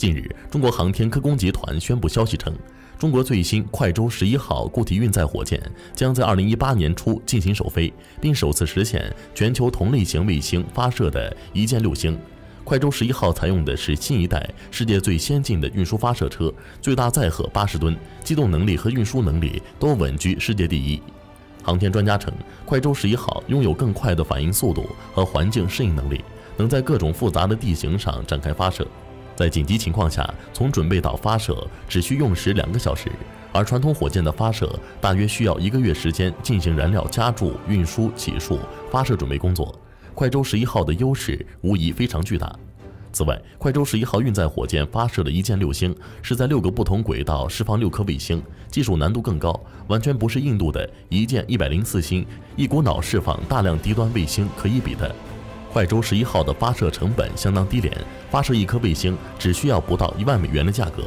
近日，中国航天科工集团宣布消息称，中国最新快舟十一号固体运载火箭将在二零一八年初进行首飞，并首次实现全球同类型卫星发射的一箭六星。快舟十一号采用的是新一代、世界最先进的运输发射车，最大载荷八十吨，机动能力和运输能力都稳居世界第一。航天专家称，快舟十一号拥有更快的反应速度和环境适应能力，能在各种复杂的地形上展开发射。在紧急情况下，从准备到发射只需用时两个小时，而传统火箭的发射大约需要一个月时间进行燃料加注、运输、起数、发射准备工作。快舟十一号的优势无疑非常巨大。此外，快舟十一号运载火箭发射的一箭六星是在六个不同轨道释放六颗卫星，技术难度更高，完全不是印度的一箭一百零四星，一股脑释放大量低端卫星可以比的。快舟十一号的发射成本相当低廉，发射一颗卫星只需要不到一万美元的价格。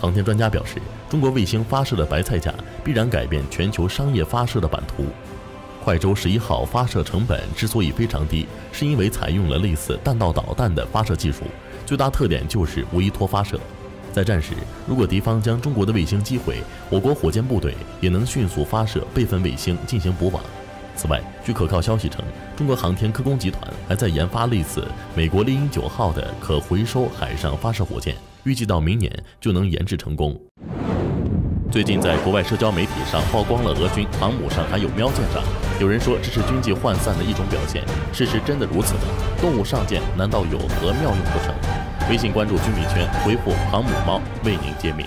航天专家表示，中国卫星发射的白菜价必然改变全球商业发射的版图。快舟十一号发射成本之所以非常低，是因为采用了类似弹道导弹的发射技术，最大特点就是无依托发射。在战时，如果敌方将中国的卫星击毁，我国火箭部队也能迅速发射备份卫星进行补网。此外，据可靠消息称，中国航天科工集团还在研发类似美国猎鹰九号的可回收海上发射火箭，预计到明年就能研制成功。最近，在国外社交媒体上曝光了俄军航母上还有喵舰长，有人说这是军纪涣散的一种表现。事实真的如此吗？动物上舰难道有何妙用不成？微信关注军民圈，回复“航母猫”为您揭秘。